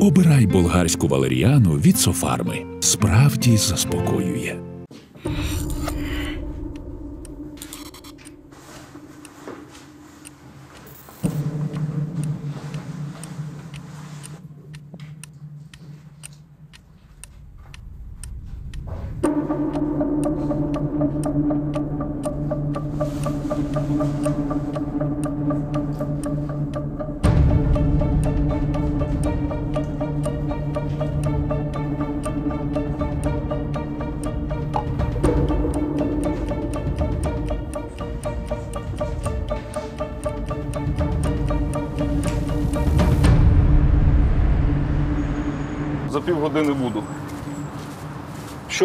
Обирай болгарську валеріану від Софарми. Справді заспокоює.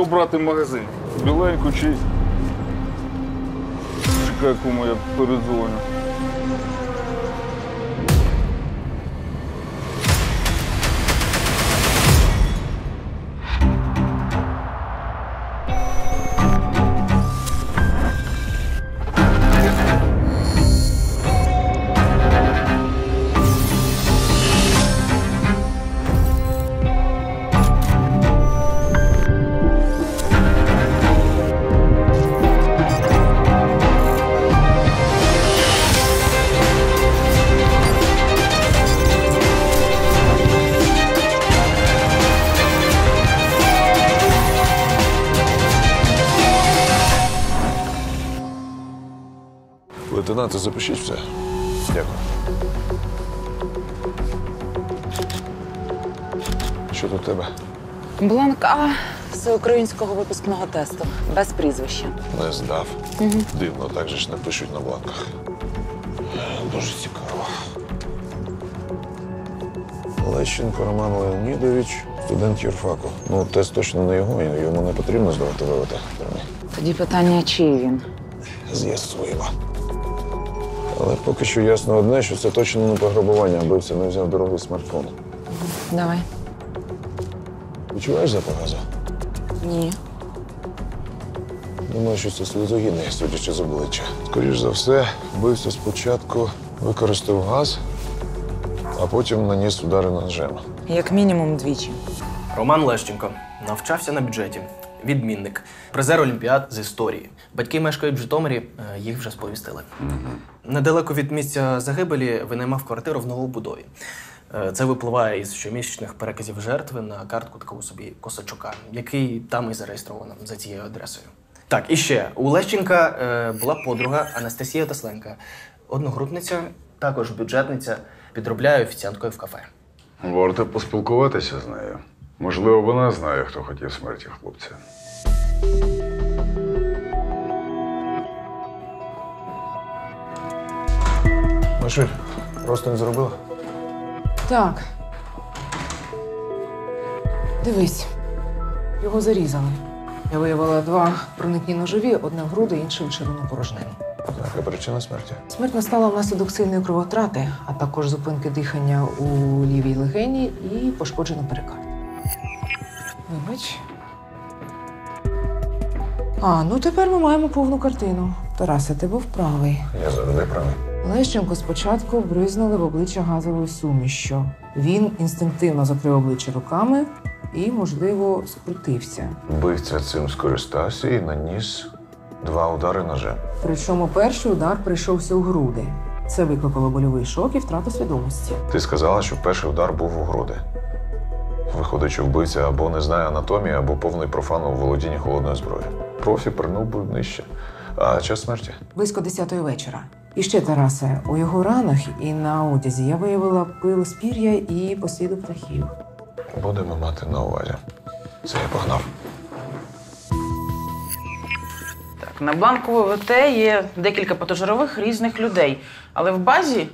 Брати магазин? Біленьку чи. Чекай, кому я передзвоню. Лейтенанте, запишіть все. Дякую. Що тут у тебе? Бланк А всеукраїнського випускного тесту. Без прізвища. Не здав. Дивно, так же ж не пишуть на бланках. Дуже цікаво. Лещенко Роман Леонідович, студент юрфаку. Ну, тест точно не його, йому не потрібно здавати ВВТ. Тоді питання, чий він? З'ясуємо. Але поки що ясно одне, що це точно не пограбування, аби це не взяв дорогий смартфон. Давай. Відчуваєш запах газу? Ні. Думаю, що це сльозогідний, судячи з обличчя. Скоріш за все, вбивця спочатку використав газ, а потім наніс удари ножем. Як мінімум двічі. Роман Лещенко навчався на бюджеті. Відмінник, призер Олімпіад з історії. Батьки мешкають в Житомирі, е, їх вже сповістили. Недалеко від місця загибелі винаймав квартиру в новобудові. Е, Це випливає із щомісячних переказів жертви на картку такого собі Косачука, який там і зареєстровано за цією адресою. Так, і ще у Лещенка е, була подруга Анастасія Тесленка, одногрупниця, також бюджетниця, підробляє офіціанткою в кафе. Варто поспілкуватися з нею. Можливо, вона знає, хто хотів смерті хлопця. Машуль, просто не зробила? Так. Дивись. Його зарізали. Я виявила два проникні ножові, одне в груди, інше в ширину порожнину. Яка причина смерті? Смерть настала внаслідок сильної кровотрати, а також зупинки дихання у лівій легені і пошкоджено перикард. Вибач. А, ну тепер ми маємо повну картину. Тарасе, ти був правий. Я завжди правий. Лещенко спочатку бризнули в обличчя газовою сумішшю. Він інстинктивно закрив обличчя руками і, можливо, скрутився. Вбивця цим скористався і наніс два удари ножем. Причому перший удар прийшовся у груди. Це викликало больовий шок і втрату свідомості. Ти сказала, що перший удар був у груди. Виходить, що вбивця або не знає анатомії, або повний профан у володінні холодною зброєю. Профі пернув би нижче. А час смерті? Близько 10-ї вечора. І ще Тарасе, у його ранах і на одязі я виявила пил з пір'я і посліду птахів. Будемо мати на увазі. Це я погнав. Так, на бланку ВВТ є декілька патожирових різних людей, але в базі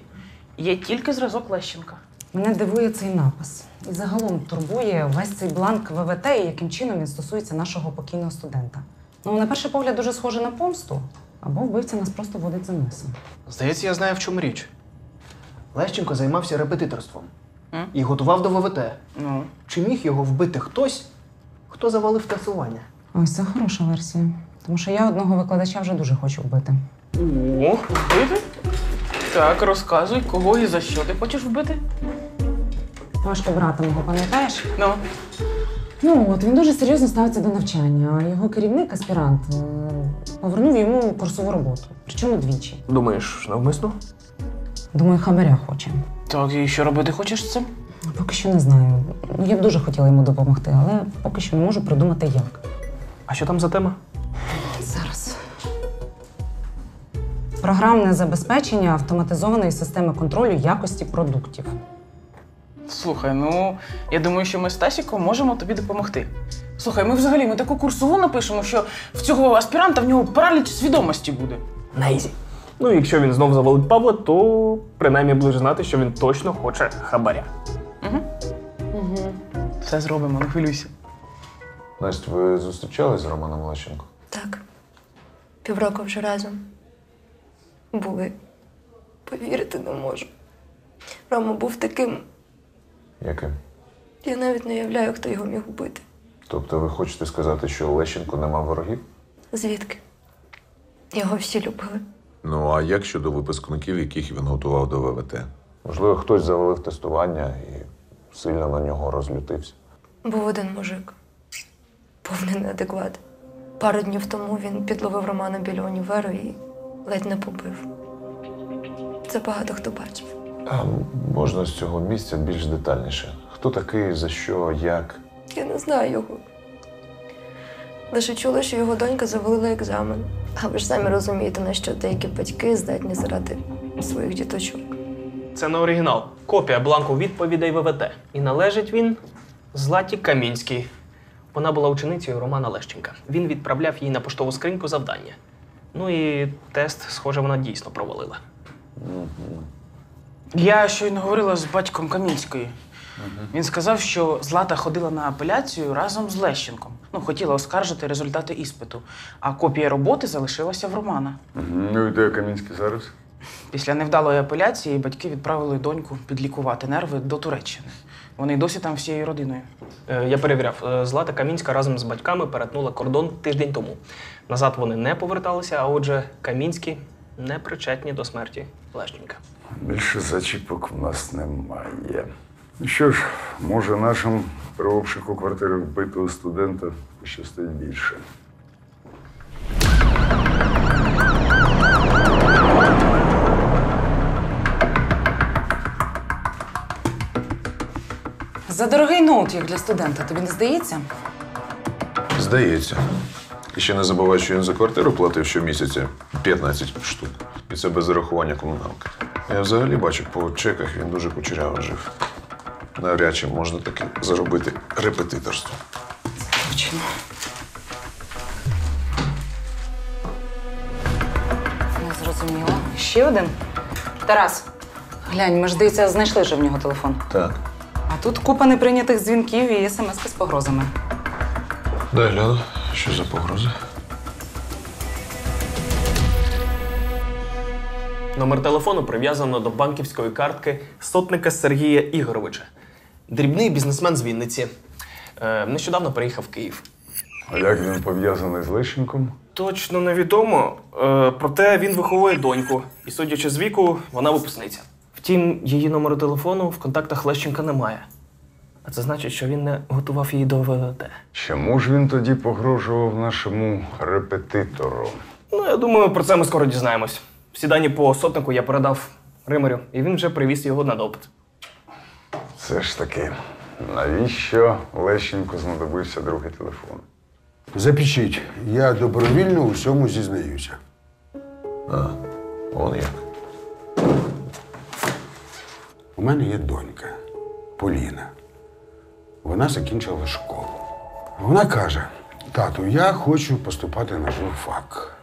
є тільки зразок Лещенка. Мене дивує цей напис. І загалом турбує весь цей бланк ВВТ і яким чином він стосується нашого покійного студента. Ну, на перший погляд, дуже схоже на помсту, або вбивця нас просто водить за носом. Здається, я знаю, в чому річ. Лещенко займався репетиторством М? і готував до ВВТ. Ну, Чи міг його вбити хтось, хто завалив тестування? Ось це хороша версія. Тому що я одного викладача вже дуже хочу вбити. О, вбити? Так, розказуй, кого і за що ти хочеш вбити? Важко брата мого, пам'ятаєш? Ну, Ну, от він дуже серйозно ставиться до навчання, а його керівник, аспірант, е, повернув йому курсову роботу. Причому двічі. Думаєш, навмисно? Думаю, хабаря хоче. так і що робити хочеш з цим? Поки що не знаю. Ну, Я б дуже хотіла йому допомогти, але поки що не можу придумати як. А що там за тема? Зараз. Програмне забезпечення автоматизованої системи контролю якості продуктів. Слухай, ну я думаю, що ми з Тасіком можемо тобі допомогти. Слухай, ми взагалі ми таку курсову напишемо, що в цього аспіранта в нього параліч свідомості буде. На easy. Ну, якщо він знов завалить Павла, то принаймні буде знати, що він точно хоче хабаря. Все зробимо, не хвилюйся. Настя, ви зустрічались з Романом Лещенко? Так. Півроку вже разом. Були. Повірити не можу. Рома був таким. Яким? Я навіть не уявляю, хто його міг убити. Тобто ви хочете сказати, що Лещенко не мав ворогів? Звідки? Його всі любили. Ну, а як щодо випускників, яких він готував до ВВТ? Можливо, хтось завалив тестування і сильно на нього розлютився. Був один мужик. Повний неадекват. Пару днів тому він підловив Романа біля універу і ледь не побив. Це багато хто бачив. А можна з цього місця більш детальніше. Хто такий, за що, як? Я не знаю його. Лише чула, що його донька завалила екзамен. А ви ж самі розумієте, на що деякі батьки здатні заради своїх діточок. Це не оригінал. Копія бланку відповідей ВВТ. І належить він Златі Камінській. Вона була ученицею Романа Лещенка. Він відправляв їй на поштову скриньку завдання. Ну і тест, схоже, вона дійсно провалила. Я щойно говорила з батьком Камінської. Він сказав, що Злата ходила на апеляцію разом з Лещенком. Ну, хотіла оскаржити результати іспиту, а копія роботи залишилася в Романа. Ну і де Камінський зараз? Після невдалої апеляції батьки відправили доньку підлікувати нерви до Туреччини. Вони й досі там всією родиною. Е, Я перевіряв, Е, Злата Камінська разом з батьками перетнула кордон тиждень тому. Назад вони не поверталися, а отже, Камінські не причетні до смерті Лещенка. Більше зачіпок в нас немає. Ну що ж, може, нашим при обшуку квартири вбитого студента пощастить більше. За дорогий ноут, як для студента, тобі не здається? Здається. І ще не забувай, що він за квартиру платив щомісяця 15 штук. І це без зарахування комуналки. Я взагалі бачу, по чеках він дуже кучеряво жив. Навряд чи можна таки заробити репетиторство. Точно. Не зрозуміла. Ще один? Тарас, глянь, ми ж здається, знайшли вже в нього телефон. Так. А тут купа неприйнятих дзвінків і смс з погрозами. Дай гляну, що за погрози. Номер телефону прив'язано до банківської картки сотника Сергія Ігоровича. Дрібний бізнесмен з Вінниці. Е, нещодавно переїхав в Київ. А як він пов'язаний з Лещенком? Точно невідомо. Е, проте він виховує доньку, і судячи з віку, вона випускниця. Втім, її номеру телефону в контактах Лещенка немає. А це значить, що він не готував її до ВВТ. Чому ж він тоді погрожував нашому репетитору? Ну, я думаю, про це ми скоро дізнаємось. Всі дані по сотнику я передав Римарю, і він вже привіз його на допит. Все ж таки, навіщо Лещенко знадобився другий телефон? Запишіть, я добровільно у всьому зізнаюся. А, он як. У мене є донька Поліна. Вона закінчила школу. Вона каже: тату, я хочу поступати на журфак.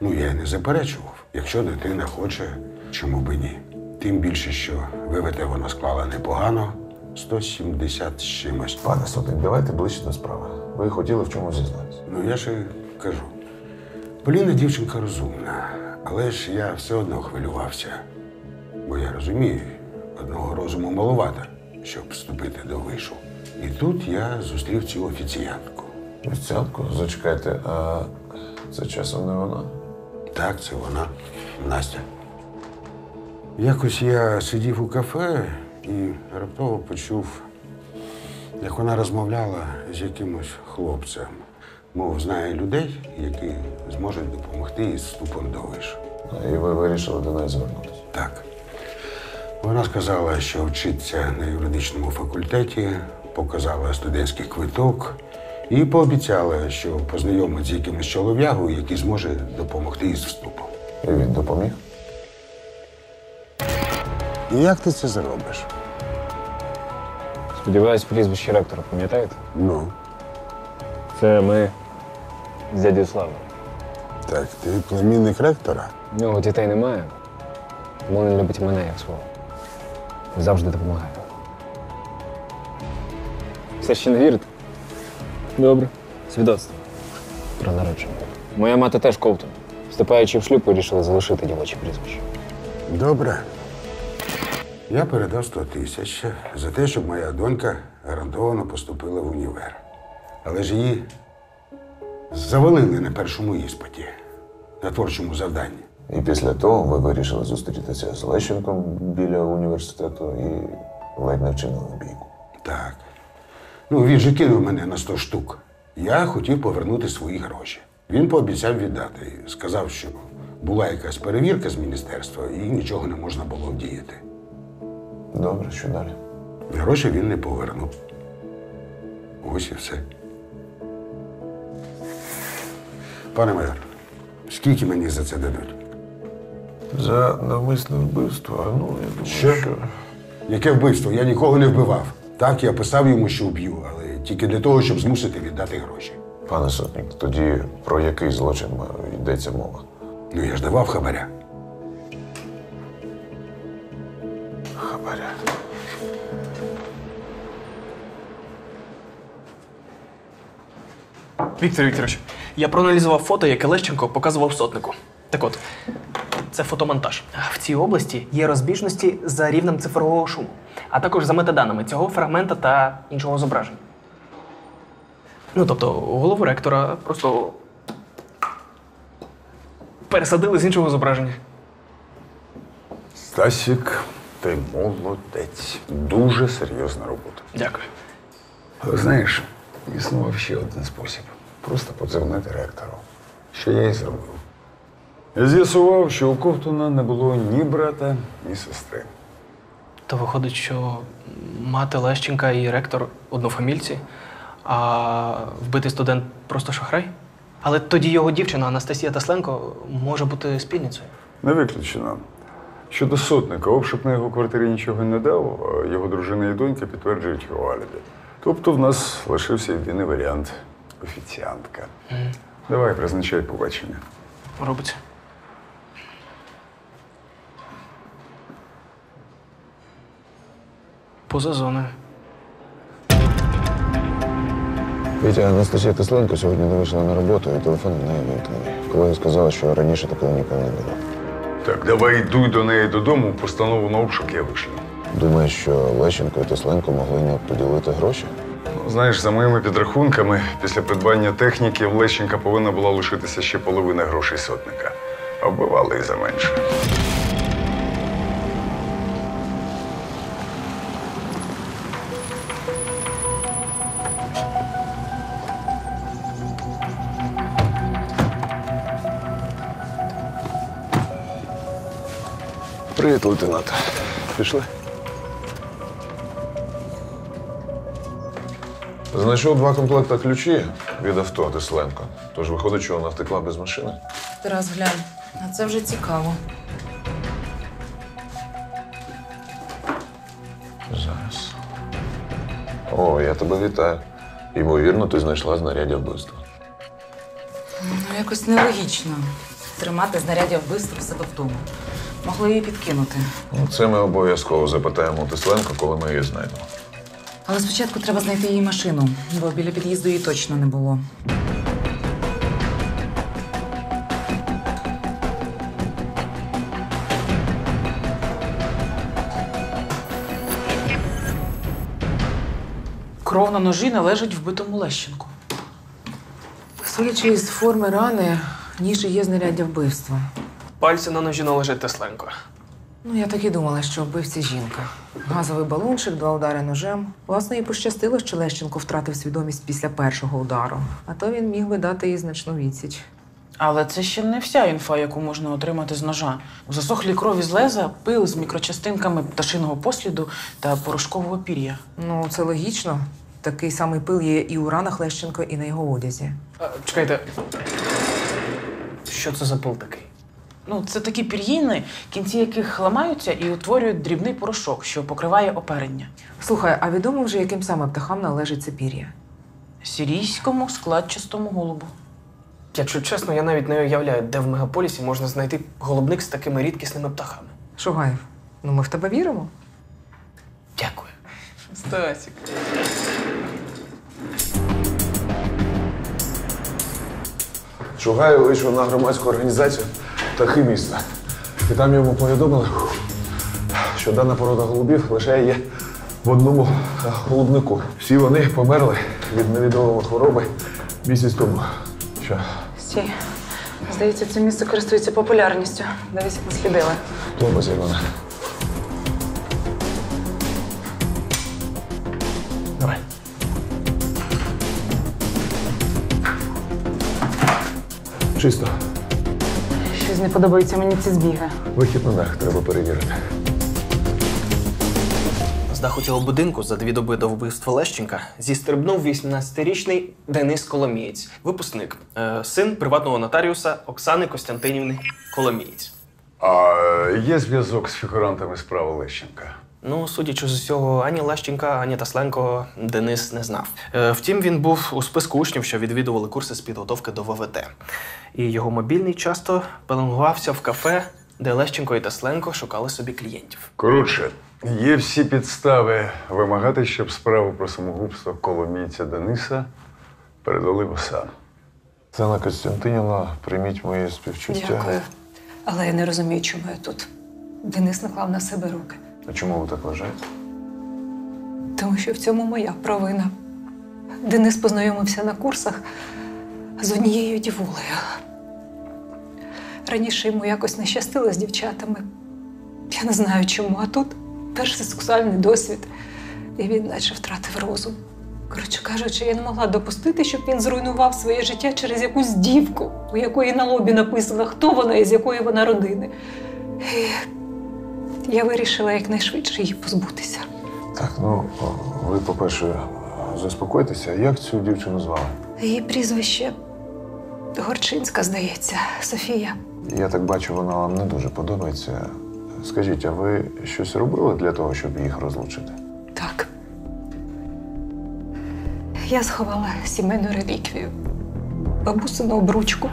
Ну, я й не заперечував. Якщо дитина хоче, чому би ні? Тим більше, що ВВТ вона склала непогано 170 з чимось. Пане Сотник, давайте ближче до справи. Ви хотіли в чомусь зізнатися. Ну, я ж кажу. Поліна дівчинка розумна, але ж я все одно хвилювався. Бо я розумію, одного розуму маловато, щоб вступити до вишу. І тут я зустрів цю офіціантку. Офіціантку, зачекайте, а це часом не вона? Так, це вона, Настя. Якось я сидів у кафе і раптово почув, як вона розмовляла з якимось хлопцем. Мов знає людей, які зможуть допомогти із вступом до вишу. І ви вирішили до неї звернутися. Так. Вона сказала, що вчиться на юридичному факультеті, показала студентський квиток і пообіцяла, що познайомить з якимось чолов'ягою, який зможе допомогти із вступом. І він допоміг. І як ти це зробиш? Сподіваюсь, прізвище ректора, пам'ятаєте? Ну, Це ми з дядю Славою. так, ти племінник ректора? У нього дітей немає, тому він любить мене як свого. Завжди допомагає. Все ще не вірите? Добре. Свідоцтво. Про народження. Моя мати теж ковтун. Вступаючи в шлюб, вирішила залишити дівоче прізвище. Добре. Я передав 100 тисяч за те, щоб моя донька гарантовано поступила в універ. Але ж її завалили на першому іспиті на творчому завданні. І після того ви вирішили зустрітися з Лещенком біля університету і ледь не вчинили бійку. Так. Ну, він же кинув мене на 100 штук. Я хотів повернути свої гроші. Він пообіцяв віддати. Сказав, що була якась перевірка з міністерства і нічого не можна було вдіяти. Добре, що далі? Гроші він не повернув. Ось і все. Пане майор, скільки мені за це дадуть? За навмисне вбивство, ну, я думаю, Що? що. Яке вбивство? Я нікого не вбивав. Так, я писав йому, що вб'ю, але тільки для того, щоб змусити віддати гроші. Пане сотник, тоді про який злочин йдеться мова? Ну, я ж давав хабаря. Хабаря. Віктор Вікторович, я проаналізував фото, яке Лещенко показував сотнику. Так от, це фотомонтаж. В цій області є розбіжності за рівнем цифрового шуму, а також за метаданими цього фрагмента та іншого зображення. Ну, тобто, голову ректора просто пересадили з іншого зображення. Стасік, ти молодець. Дуже серйозна робота. Дякую. Але знаєш, існував ще один спосіб. Просто подзвонити ректору. Що я і зробив. Я з'ясував, що у Ковтуна не було ні брата, ні сестри. То виходить, що мати Лещенка і ректор однофамільці, а вбитий студент просто шахрай? Але тоді його дівчина Анастасія Тасленко може бути спільницею. Не виключено. Щодо сотника, обшук на його квартирі нічого не дав, а його дружина і донька підтверджують його алібі. Тобто в нас лишився єдиний варіант офіціантка. Давай, призначай побачення. Робиться. Поза зоною. Вітя, Анастасія Тесленко сьогодні не вийшла на роботу, і телефон в неї вимкнений. Колеги сказали, що раніше такого ніколи не було. Так, давай йдуй до неї додому, постанову на обшук я вишлю. Думаєш, що Лещенко і Тесленко могли не поділити гроші? Ну, знаєш, за моїми підрахунками, після придбання техніки в Лещенка повинна була лишитися ще половина грошей сотника. А вбивали і за менше. Привіт, лейтенант. Пішли. Знайшов два комплекти ключі від авто Тесленко. Тож виходить, що вона втекла без машини. Тарас, глянь, а це вже цікаво. Зараз. О, я тебе вітаю. Ймовірно, ти знайшла знаряддя вбивства. Ну, якось нелогічно. Тримати знаряддя вбивства в себе вдома. Могли її підкинути. Ну, це ми обов'язково запитаємо у Тесленко, коли ми її знайдемо. Але спочатку треба знайти її машину, бо біля під'їзду її точно не було. Кров на ножі належить вбитому Лещенку. Судячи із форми рани, ніж і є знаряддя вбивства. Пальці на ножі належить Тесленко. Ну, я так і думала, що вбивця жінка. Газовий балончик, два удари ножем. Власне, їй пощастило, що Лещенко втратив свідомість після першого удару. А то він міг би дати їй значну відсіч. Але це ще не вся інфа, яку можна отримати з ножа. У засохлій крові з леза пил з мікрочастинками пташиного посліду та порошкового пір'я. Ну, це логічно. Такий самий пил є і у ранах Лещенко, і на його одязі. А, чекайте. Що це за пил такий? Ну, це такі пір'їни, кінці яких ламаються і утворюють дрібний порошок, що покриває оперення. Слухай, а відомо вже, яким саме птахам належить це пір'я? Сірійському складчастому голубу. Якщо чесно, я навіть не уявляю, де в мегаполісі можна знайти голубник з такими рідкісними птахами. Шугаєв, ну ми в тебе віримо. Дякую. Стасік. Шугай вийшов на громадську організацію птахи міста. І там йому повідомили, що дана порода голубів лише є в одному е, голубнику. Всі вони померли від невідомої хвороби місяць тому. Що? Стій. Здається, це місце користується популярністю. Дивись, як наслідили. Томас Івана. Давай. Чисто. Щось не подобається мені ці збіги. Вихід на дах треба перевірити. З даху цього будинку за дві доби до вбивства Лещенка зістрибнув 18-річний Денис Коломієць, випускник, е, син приватного нотаріуса Оксани Костянтинівни Коломієць. А є зв'язок з фігурантами справи Лещенка? Ну, судячи з усього, ані Лещенка, ані Тасленко Денис не знав. Е, Втім, він був у списку учнів, що відвідували курси з підготовки до ВВТ. І його мобільний часто пеленгувався в кафе, де Лещенко і Тасленко шукали собі клієнтів. Коротше, є всі підстави вимагати, щоб справу про самогубство коломійця Дениса передали в ОСА. Оксана Костянтинівна, прийміть моє співчуття. Дякую. Але я не розумію, чому я тут. Денис наклав на себе руки. А чому ви так вважаєте? Тому що в цьому моя провина. Денис познайомився на курсах з однією дівулею. Раніше йому якось не щастило з дівчатами. Я не знаю чому, а тут перший сексуальний досвід, і він наче втратив розум. Коротше кажучи, я не могла допустити, щоб він зруйнував своє життя через якусь дівку, у якої на лобі написано, хто вона і з якої вона родини. І я вирішила якнайшвидше її позбутися. Так, ну ви, по-перше, заспокойтеся. Як цю дівчину звали? Її прізвище Горчинська, здається, Софія. Я так бачу, вона вам не дуже подобається. Скажіть, а ви щось робили для того, щоб їх розлучити? Так. Я сховала сімейну реліквію, бабусину обручку.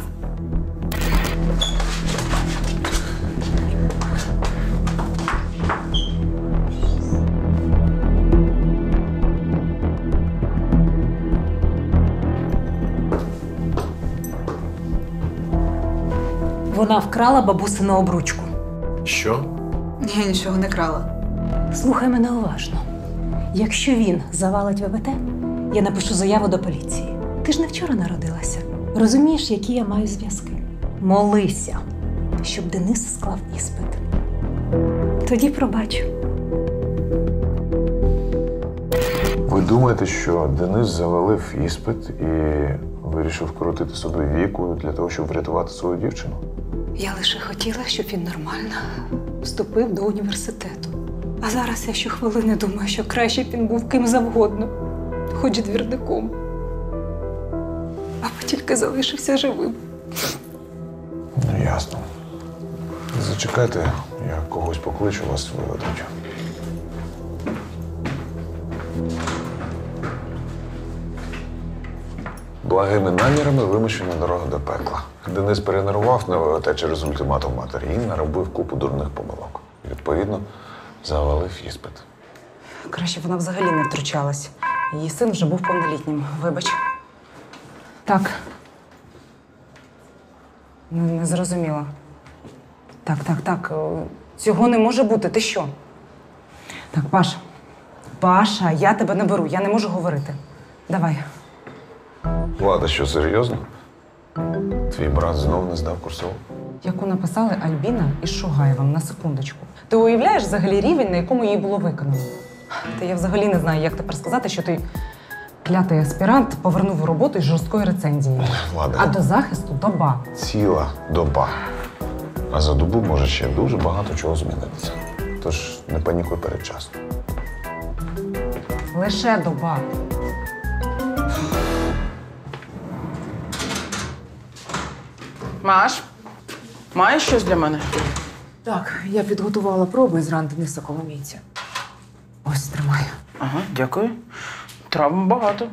Вона вкрала бабусину обручку. Що? Я нічого не крала. Слухай мене уважно. Якщо він завалить ВВТ, я напишу заяву до поліції. Ти ж не вчора народилася. Розумієш, які я маю зв'язки? Молися, щоб Денис склав іспит. Тоді пробачу. Ви думаєте, що Денис завалив іспит і вирішив вкоротити собі віку для того, щоб врятувати свою дівчину? Я лише хотіла, щоб він нормально вступив до університету. А зараз я щохвилини думаю, що краще б він був ким завгодно, хоч двірником. Аби тільки залишився живим. Ну, ясно. Зачекайте, я когось покличу вас виведуть. Благими намірами вимушена дорога до пекла. Денис перенервував на ВВТ через ультиматум матері і наробив купу дурних помилок. Відповідно, завалив іспит. Краще б вона взагалі не втручалась. Її син вже був повнолітнім. Вибач. Так. Не, не зрозуміла. Так, так, так. е, Цього не може бути. Ти що? Так, Паша. Паша, я тебе не беру, я не можу говорити. Давай. Влада, що серйозно? Твій брат знов не здав курсову? Яку написали Альбіна із Шугаєвим на секундочку. Ти уявляєш взагалі рівень, на якому її було виконано? Та я взагалі не знаю, як тепер сказати, що той клятий аспірант повернув роботу із жорсткою рецензією. Влада, А до захисту доба. ціла доба. А за добу може ще дуже багато чого змінитися. Тож не панікуй передчасно. Лише доба. Маш, маєш щось для мене? Так, я підготувала проби з ран Дениса Коломійця. Ось тримаю. Ага, дякую. Травм багато.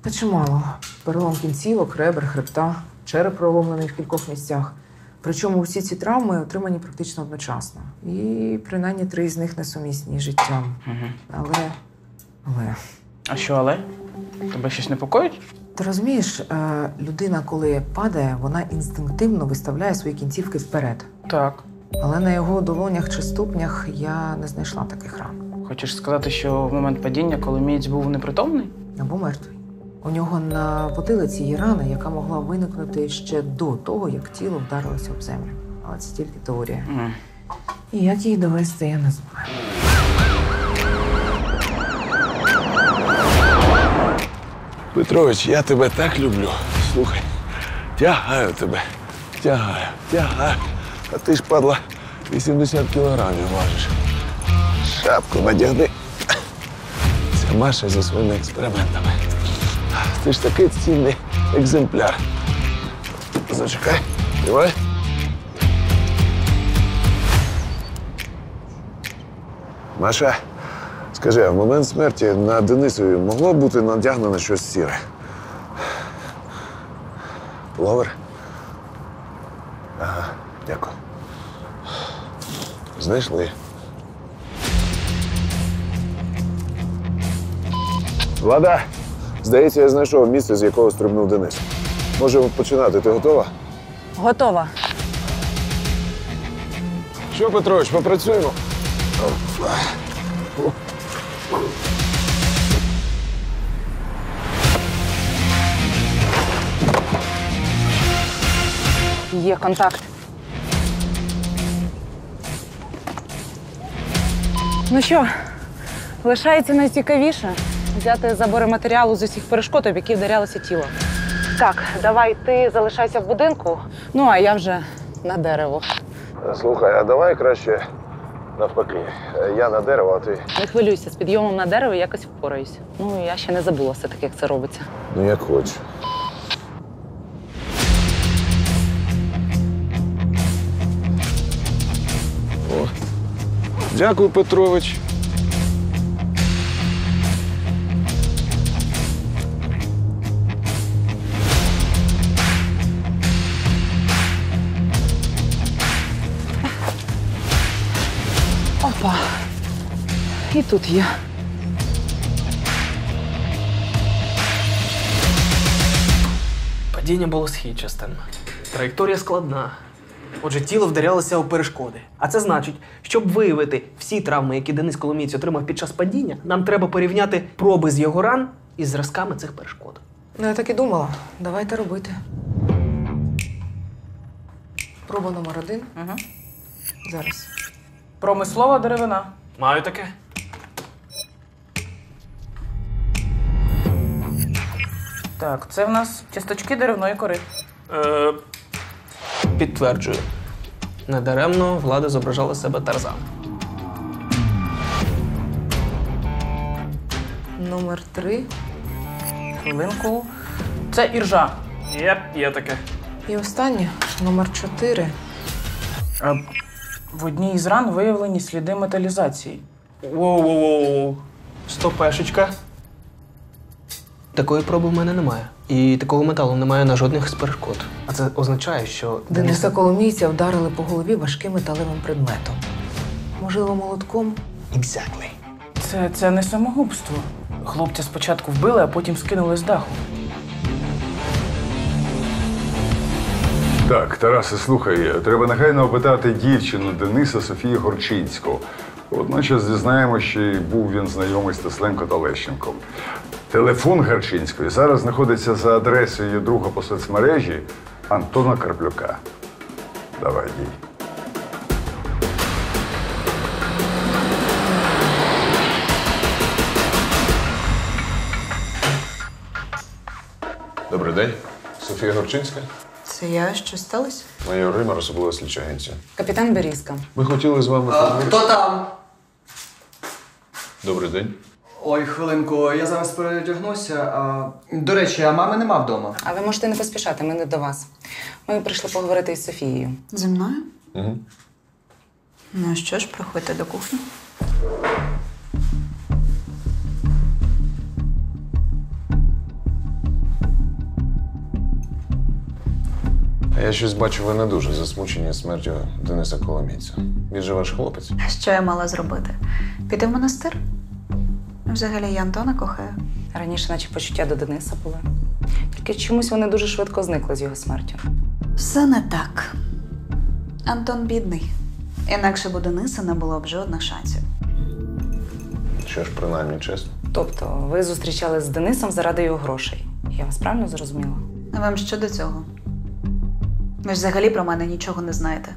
Та чимало. Перелом кінцівок, ребер, хребта, череп проломлений в кількох місцях. Причому всі ці травми отримані практично одночасно. І принаймні три з них несумісні з життям. Угу. Але. Але. А що, але? Тебе щось непокоїть? Ти розумієш, е, людина, коли падає, вона інстинктивно виставляє свої кінцівки вперед. Так. Але на його долонях чи ступнях я не знайшла таких ран. Хочеш сказати, що в момент падіння Коломієць був непритомний? Або мертвий. У нього на потилиці є рана, яка могла виникнути ще до того, як тіло вдарилося об землю. Але це тільки теорія. Угу. І як її довести, я не знаю. Петрович, я тебе так люблю. Слухай, тягаю тебе, тягаю, тягаю. А ти ж, падла, 80 кілограмів важиш. Шапку надягни. Це Маша зі своїми експериментами. Ти ж такий цінний екземпляр. Зачекай, давай. Маша, скажи, а в момент смерті на Денисові могло бути надягнено щось сіре? Ловер? Ага, дякую. Знайшли. Влада, здається, я знайшов місце, з якого стрибнув Денис. Можемо починати. Ти готова? Готова. Що, Петрович, попрацюємо? Є контакт. Ну що, лишається найцікавіше взяти забори матеріалу з усіх перешкод, об які вдарялося тіло. Так, давай ти залишайся в будинку, ну а я вже на дерево. Слухай, а давай краще навпаки. Я на дерево, а ти. Не хвилюйся, з підйомом на дерево якось впораюсь. Ну, я ще не забула все-таки, як це робиться. Ну, як хочеш. Дякую, Петрович. Опа. І тут є. Падіння було східчастим. Траєкторія складна. Отже, тіло вдарялося у перешкоди. А це значить, щоб виявити всі травми, які Денис Коломієць отримав під час падіння, нам треба порівняти проби з його ран із зразками цих перешкод. Ну, я так і думала. Давайте робити. Проба номер один. Угу. Зараз. Промислова деревина. Маю таке. Так, це в нас часточки деревної кори. Е, підтверджую. Недаремно влада зображала себе Тарзан. Номер три. Хвилинку. Це іржа. Єп, є таке. І останнє номер чотири. А в одній із ран виявлені сліди металізації. Воу-воу-воу. Стопешечка. Такої проби в мене немає. І такого металу немає на жодних з перешкод. А це означає, що Дениса Коломійця вдарили по голові важким металевим предметом. Можливо, молотком. Exactly. Це, це не самогубство. Хлопця спочатку вбили, а потім скинули з даху. Так, Тарасе, слухай, треба негайно опитати дівчину Дениса Софію Горчинську. Водночас дізнаємося, що був він знайомий з Тесленко та Лещенком. Телефон Гарчинської зараз знаходиться за адресою її друга по соцмережі Антона Карплюка. Давай, дій. Добрий день. Софія Горчинська, Це я щось сталося? майор Римар, особлива слідча агенція. Капітан Берізка. Ми хотіли з вами поговорити. Хто там? Добрий день. Ой, хвилинку, я зараз передягнуся. А... До речі, а мами нема вдома. А ви можете не поспішати, ми не до вас. Ми прийшли поговорити із Софією. Зі мною? Угу. Ну що ж, приходьте до кухні. А я щось бачу, ви не дуже засмучені смертю Дениса Коломійця. Він же ваш хлопець. Що я мала зробити? Піти в монастир? Взагалі я Антона кохаю. Раніше, наче почуття до Дениса були. Тільки чомусь вони дуже швидко зникли з його смертю. Все не так. Антон бідний. Інакше б у Дениса не було б жодних шансів. Що ж, принаймні чесно. Тобто, ви зустрічались з Денисом заради його грошей. Я вас правильно зрозуміла? А вам що до цього? Ви ж взагалі про мене нічого не знаєте.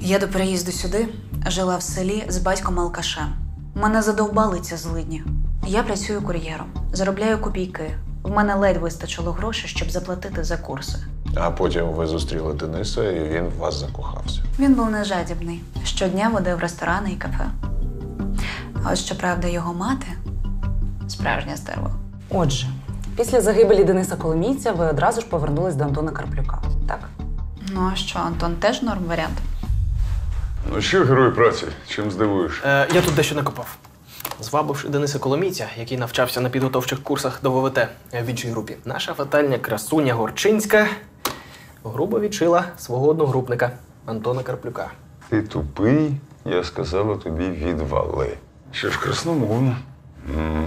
Я до переїзду сюди жила в селі з батьком алкашем. Мене задовбали ці злидні. Я працюю кур'єром, заробляю копійки. В мене ледь вистачило грошей, щоб заплатити за курси. А потім ви зустріли Дениса, і він в вас закохався. Він був нежадібний. Щодня водив ресторани і кафе. А от щоправда, його мати справжня стерва. Отже, після загибелі Дениса Коломійця ви одразу ж повернулись до Антона Карплюка, так? Ну а що, Антон теж норм варіант? Ну що, герой праці, чим здивуєш? Е, я тут дещо накопав. Звабивши Дениса Коломійця, який навчався на підготовчих курсах до ВВТ в іншій групі, наша фатальня красуня Горчинська грубо відшила свого одногрупника Антона Карплюка. Ти тупий, я сказала тобі відвали. Що ж, красномовно.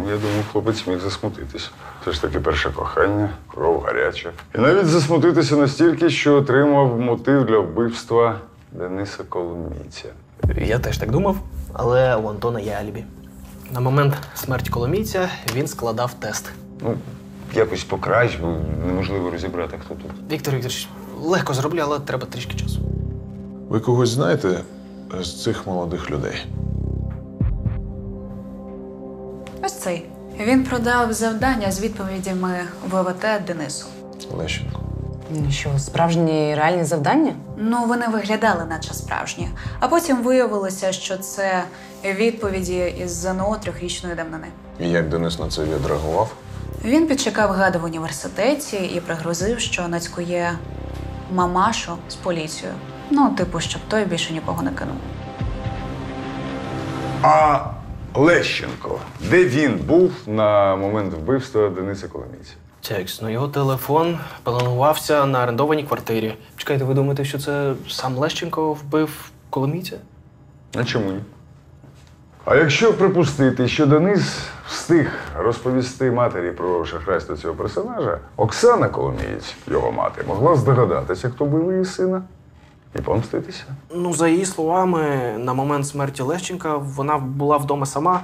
Я думав, хлопець міг засмутитися. Це ж таки перше кохання, кров гаряча. І навіть засмутитися настільки, що отримав мотив для вбивства Дениса Коломійця. Я теж так думав, але у Антона є алібі. На момент смерті Коломійця він складав тест. Ну, якось покрач, бо неможливо розібрати, хто тут. Віктор Вікторович, легко зроблю, але треба трішки часу. Ви когось знаєте з цих молодих людей? Ось цей. Він продав завдання з відповідями ВВТ Денису. Лещенко. Ну що, справжні реальні завдання? Ну, вони виглядали, наче справжні. А потім виявилося, що це відповіді із ЗНО трьохрічної давнини. І як Денис на це відреагував? Він підчекав гада в університеті і пригрозив, що нацькує мамашу з поліцією. Ну, типу, щоб той більше нікого не кинув. А Лещенко, де він був на момент вбивства Дениса Коломійця? Текс, ну його телефон планувався на орендованій квартирі. Чекайте, ви думаєте, що це сам Лещенко вбив Коломійця? А чому ні? А якщо припустити, що Денис встиг розповісти матері про шахрайство цього персонажа, Оксана Коломієць, його мати, могла здогадатися, хто вбив її сина, і помститися. Ну, за її словами, на момент смерті Лещенка вона була вдома сама,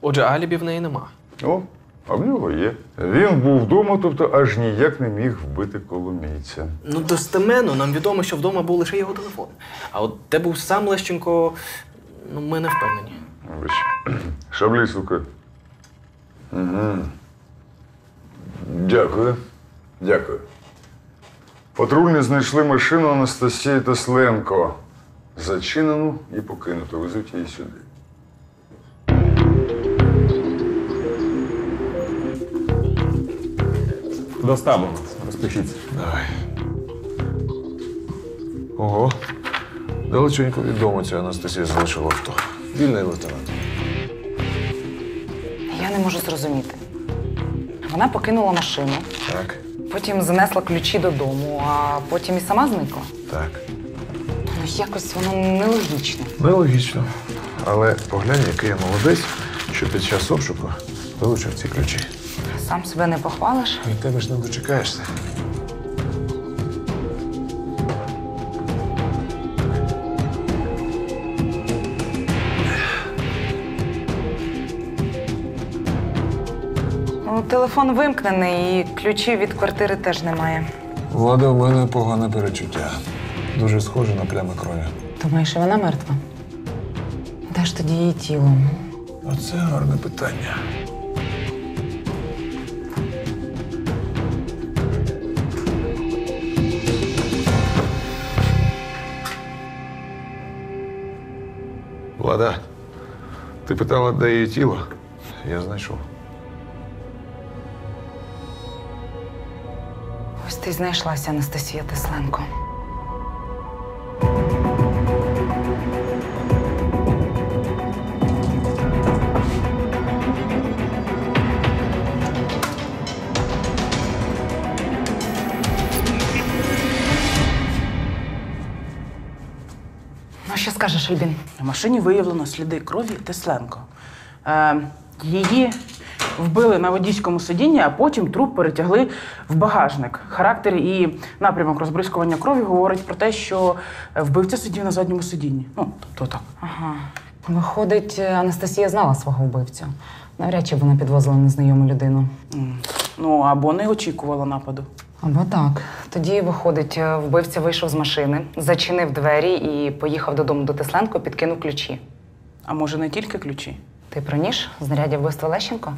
отже, алібі в неї нема. О, а в нього є. Він був вдома, тобто аж ніяк не міг вбити Коломійця. Ну, достеменно, нам відомо, що вдома був лише його телефон. А от де був сам Лещенко, ну, ми не впевнені. Вибач. Шаблі, сука. Угу. Дякую. Дякую. Патрульні знайшли машину Анастасії Тесленко. Зачинену і покинуту. Везуть її сюди. До штабу. Розпишіться. Давай. Ого. Далеченько відомо ця Анастасія залишила авто. Вільний лейтенант. Я не можу зрозуміти. Вона покинула машину, Так, потім занесла ключі додому, а потім і сама зникла. так. Ну, якось воно нелогічно. Нелогічно. Але поглянь, який я молодець, що під час обшуку вилучив ці ключі. Сам себе не похвалиш. Від тебе ж не дочекаєшся. Ну, телефон вимкнений і ключів від квартири теж немає. Влада, у мене погане перечуття. Дуже схоже на плями крові. Думаєш, що вона мертва? Де ж тоді її тіло? Оце гарне питання. Влада, ти питала, де її тіло? Я знайшов. Ось ти й знайшлася Анастасія Тесленко. Що Альбін? На машині виявлено сліди крові Тесленко. Е, її вбили на водійському сидінні, а потім труп перетягли в багажник. Характер і напрямок розбризкування крові говорить про те, що вбивця сидів на задньому сидінні. Ну, тобто так. Ага. Виходить, Анастасія знала свого вбивцю. Навряд чи вона підвозила незнайому людину. Ну, або не очікувала нападу. Або так. Тоді, виходить, вбивця вийшов з машини, зачинив двері і поїхав додому до Тесленко, підкинув ключі. А може, не тільки ключі? Ти про ніж? Знаряддя вбивства Лещенко?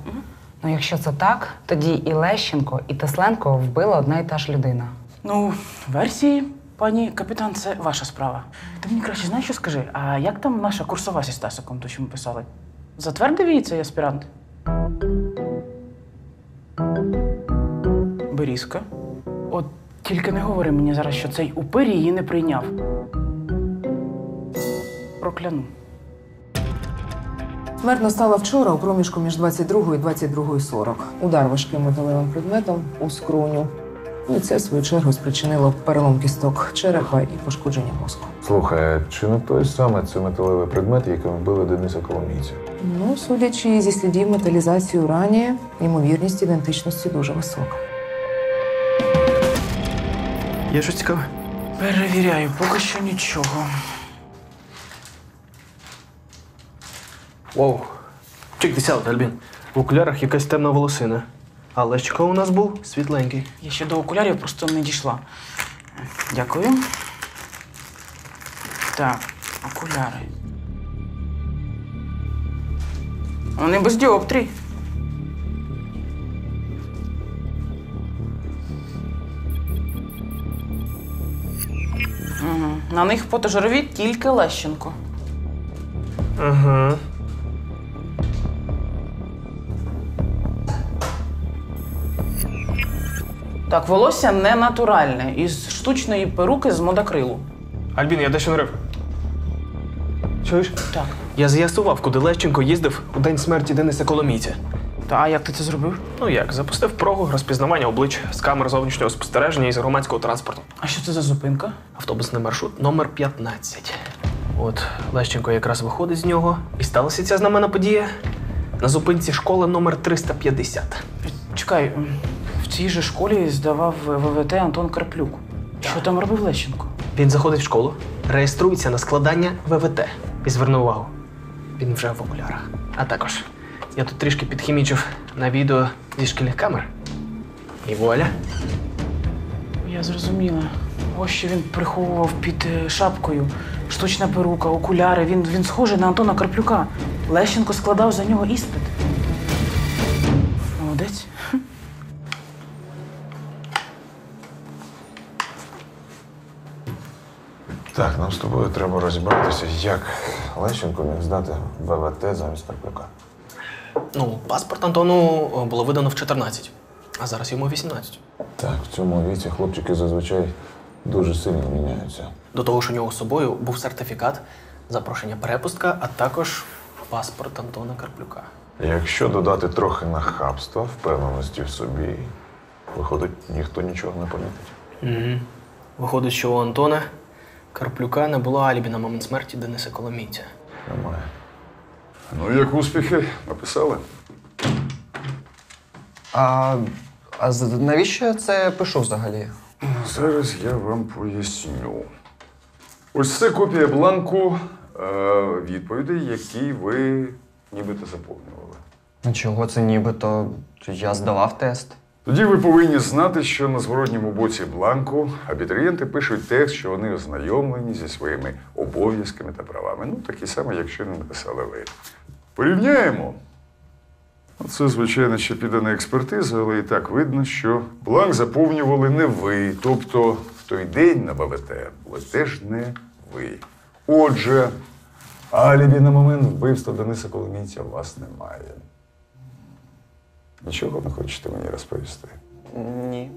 Ну, якщо це так, тоді і Лещенко, і Тесленко вбила одна і та ж людина. Ну, версії, пані капітан, це ваша справа. Ти мені краще знаєш, що скажи, а як там наша курсова зі Стасиком, то що ми писали? Затвердив її цей аспірант? Берізка. От тільки не говори мені зараз, що цей упир її не прийняв. Прокляну. Смерть настала вчора у проміжку між 22 і 22.40. Удар важким металевим предметом у скроню. Ну, І це, в свою чергу, спричинило перелом кісток черепа і пошкодження мозку. Слухай, чи не той саме це металевий предмет, яким вбили Дениса Коломійця? Ну, судячи зі слідів металізації у рані, ймовірність ідентичності дуже висока. Є щось цікаве? Перевіряю, поки що нічого. Вау. Чек десят, Альбін. В окулярах якась темна волосина. А Лещика у нас був світленький. Я ще до окулярів просто не дійшла. Дякую. Так, окуляри. Вони без діоптрій. На них фотожирові тільки Лещенко. Ага. Так, волосся не натуральне, із штучної перуки з модакрилу. Альбін, я дещо нарив. Чуєш? Так. Я з'ясував, куди Лещенко їздив у день смерті Дениса Коломійця. Та а як ти це зробив? Ну як, запустив прогу розпізнавання облич з камер зовнішнього спостереження і з громадського транспорту. А що це за зупинка? Автобусний маршрут номер 15. От Лещенко якраз виходить з нього, і сталася ця знамена подія на зупинці школи номер 350. Чекай, в цій же школі здавав ВВТ Антон Карплюк. Що там робив Лещенко? Він заходить в школу, реєструється на складання ВВТ. І зверни увагу, він вже в окулярах. А також я тут трішки підхімічив на відео зі шкільних камер. І вуаля. Я зрозуміла. Ось що він приховував під е, шапкою. Штучна перука, окуляри. Він, він схожий на Антона Карплюка. Лещенко складав за нього іспит. Молодець. Так, нам з тобою треба розібратися, як Лещенко міг здати ВВТ замість Карпюка. Ну, паспорт Антону було видано в 14, а зараз йому 18. Так, в цьому віці хлопчики зазвичай дуже сильно міняються. До того ж, у нього з собою був сертифікат, запрошення перепустка, а також паспорт Антона Карплюка. Якщо додати трохи нахабства, впевненості в собі, виходить, ніхто нічого не помітить. Угу. Виходить, що у Антона Карплюка не було алібі на момент смерті Дениса Коломійця. Немає. Ну, як успіхи написали? А, а з- навіщо я це пишу взагалі? Зараз я вам поясню. Ось це копія бланку е, відповідей, які ви нібито заповнювали. Ну чого це нібито? Я здавав тест. Тоді ви повинні знати, що на зворотньому боці бланку абітурієнти пишуть текст, що вони ознайомлені зі своїми обов'язками та правами. Ну, такі самі, якщо не написали ви. Порівняємо. Це, звичайно, ще піде на експертизу, але і так видно, що бланк заповнювали не ви. Тобто в той день на БВТ були теж не ви. Отже, алібі на момент вбивства Дениса Коломійця у вас немає. Нічого не хочете мені розповісти? Ні.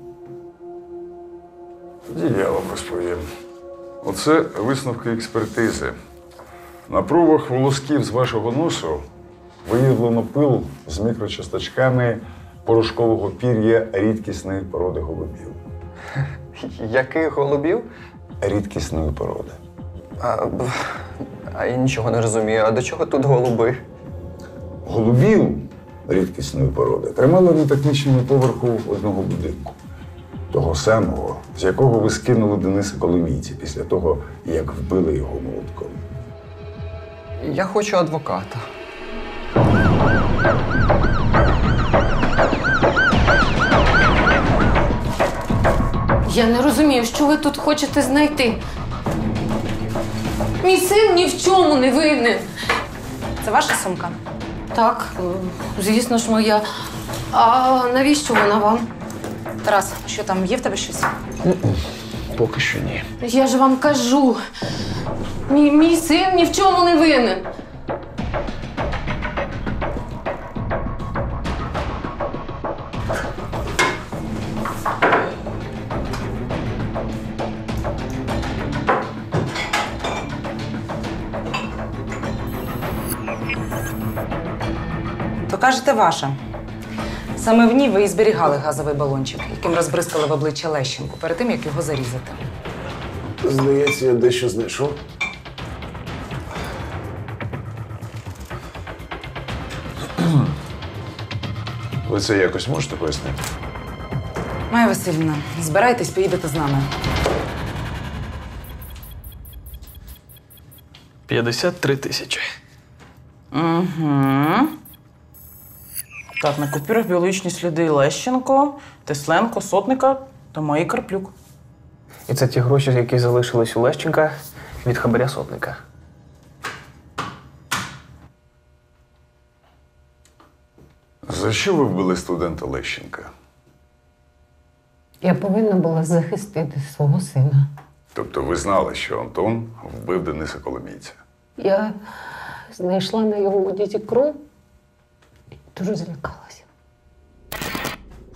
Тоді я вам розповім. Оце висновки експертизи. На пробах волосків з вашого носу виявлено пил з мікрочасточками порошкового пір'я рідкісної породи голубів. Яких голубів? Рідкісної породи. А, а я нічого не розумію. А до чого тут голуби? Голубів рідкісної породи тримали на технічному поверху одного будинку. Того самого, з якого ви скинули Дениса Коломійця після того, як вбили його молотком. Я хочу адвоката. Я не розумію, що ви тут хочете знайти. Мій син ні в чому не винен. Це ваша сумка? Так, звісно ж, моя. А навіщо вона вам? Тарас, що там, є в тебе щось? Поки що ні. Я ж вам кажу. Мій, мій син ні в чому не винен. Ваша. Саме в ній ви і зберігали газовий балончик, яким розбризкали в обличчя Лещенку перед тим, як його зарізати. Здається, я дещо знайшов. Ви це якось можете пояснити? Майя Васильівна, збирайтесь, поїдете з нами. 53 тисячі. Угу. Так, на купюрах біологічні сліди Лещенко, Тесленко, Сотника та мої Карплюк. І це ті гроші, які залишились у Лещенка від хабаря сотника. За що ви вбили студента Лещенка? Я повинна була захистити свого сина. Тобто ви знали, що Антон вбив Дениса Коломійця. Я знайшла на його одязі кров дуже злякалася.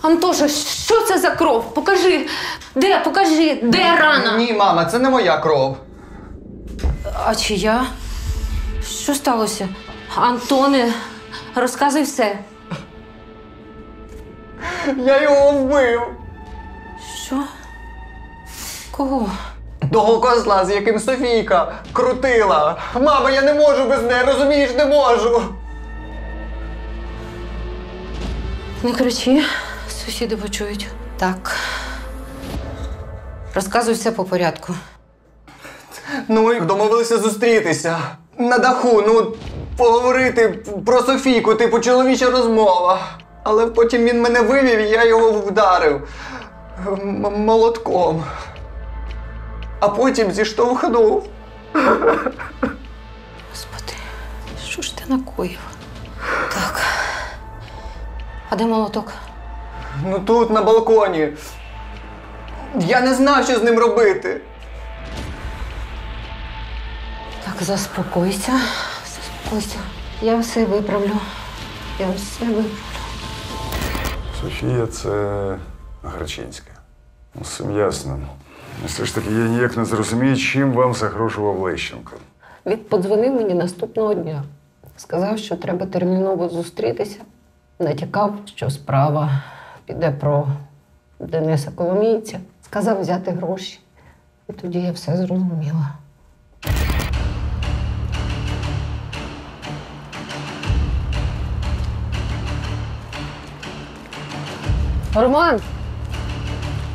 Антоша, що це за кров? Покажи. Де? Покажи, де рана? Ні, мама, це не моя кров. А чия? Що сталося? Антоне, розказуй все. Я його вбив. Що? Кого? Того козла, з яким Софійка крутила. Мама, я не можу без неї, розумієш, не можу. Не кричи, сусіди почують. Так. Розказуй все по порядку. Ну, і домовилися зустрітися. На даху, ну, поговорити про Софійку, типу чоловіча розмова. Але потім він мене вивів, і я його вдарив м- молотком. А потім зіштовхнув. Господи, що ж ти накоїв? А де молоток? Ну тут, на балконі. Я не знав, що з ним робити. Так, заспокойся. Заспокойся. Я все виправлю. Я все виправлю. Софія це Гречинська. Ну, з цим ясно. І Все ж таки, я ніяк не зрозумію, чим вам загрожував Лещенко. Він подзвонив мені наступного дня. Сказав, що треба терміново зустрітися. Натякав, що справа піде про Дениса Коломійця. Сказав взяти гроші. І тоді я все зрозуміла. Роман,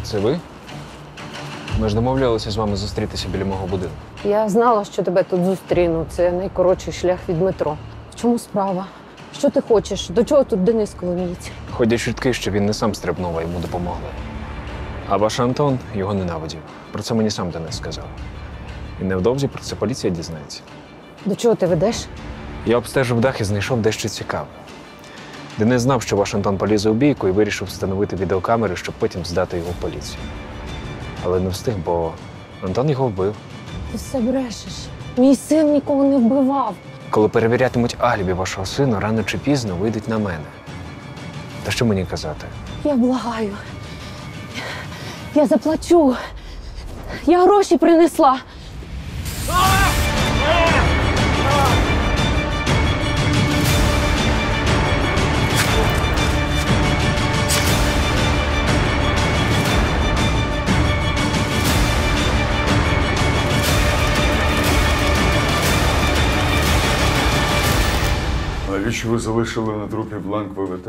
Це ви? Ми ж домовлялися з вами зустрітися біля мого будинку. я знала, що тебе тут зустріну. Це найкоротший шлях від метро. В чому справа? Що ти хочеш? До чого тут Денис Коломієць? Ходять чутки, що він не сам стрибнув, а йому допомогли. А ваш Антон його ненавидів. Про це мені сам Денис сказав. І невдовзі про це поліція дізнається. До чого ти ведеш? Я обстежив дах і знайшов дещо цікаве. Денис знав, що ваш Антон полізе у бійку і вирішив встановити відеокамери, щоб потім здати його в поліцію. Але не встиг, бо Антон його вбив. Ти все брешеш. Мій син нікого не вбивав. Коли перевірятимуть алібі вашого сина, рано чи пізно вийдуть на мене. Та що мені казати? Я благаю. Я заплачу. Я гроші принесла. Навіщо ви залишили на трупі бланк ВВТ?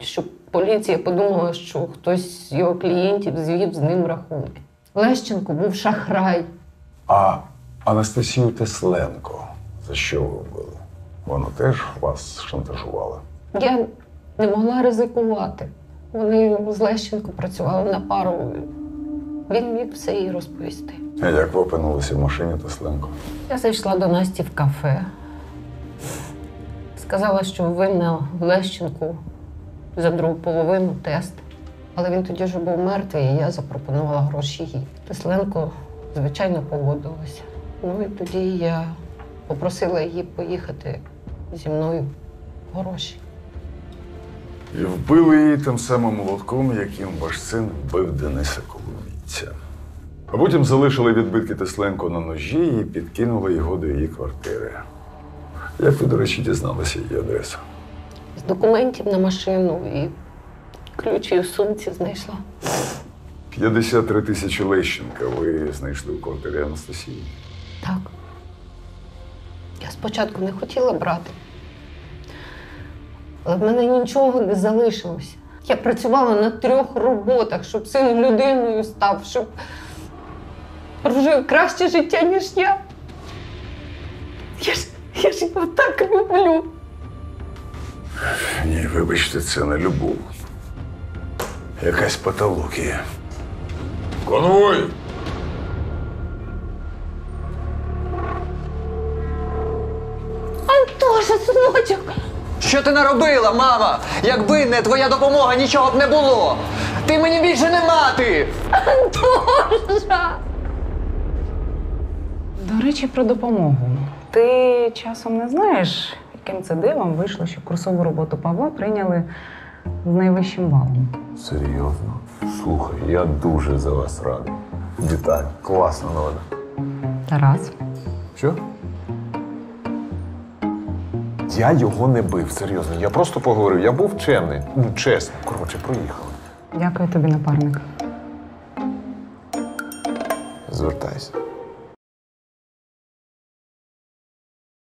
Щоб поліція подумала, що хтось з його клієнтів звів з ним рахунки. Лещенко був шахрай. А Анастасію Тесленко за що ви вбили? Вона теж вас шантажувала. Я не могла ризикувати. Вони з Лещенко працювали на пару. Він міг все їй розповісти. А як ви опинилися в машині Тесленко? Я зайшла до Насті в кафе. Сказала, що винна в Лещенку за другу половину тест. Але він тоді вже був мертвий, і я запропонувала гроші їй. Тесленко, звичайно, погодилася. Ну і тоді я попросила її поїхати зі мною гроші. І вбили її тим самим молотком, яким ваш син вбив Дениса Коломійця. А потім залишили відбитки Тесленко на ножі і підкинули його до її квартири. Як ви, до речі, дізналися її адресу? З документів на машину і ключі в сумці знайшла. 53 тисячі Лещенка ви знайшли у квартирі Анастасії. Так. Я спочатку не хотіла брати. Але в мене нічого не залишилося. Я працювала на трьох роботах, щоб син людиною став, щоб прожив краще життя, ніж я. Я ж, його так люблю. Ні, вибачте, це не любов. Якась патологія. Конвой! Антоша, синочок! Що ти наробила, мама? Якби не твоя допомога, нічого б не було. Ти мені більше не мати. Антоша! До речі, про допомогу. Ти часом не знаєш, яким це дивом вийшло, що курсову роботу Павла прийняли з найвищим балом. Серйозно? Слухай, я дуже за вас радий. Вітаю, класна новина. Тарас. Що? Я його не бив, серйозно. Я просто поговорив. Я був чемний. Ну, чесно. Коротше, проїхали. Дякую тобі, напарник. Звертайся.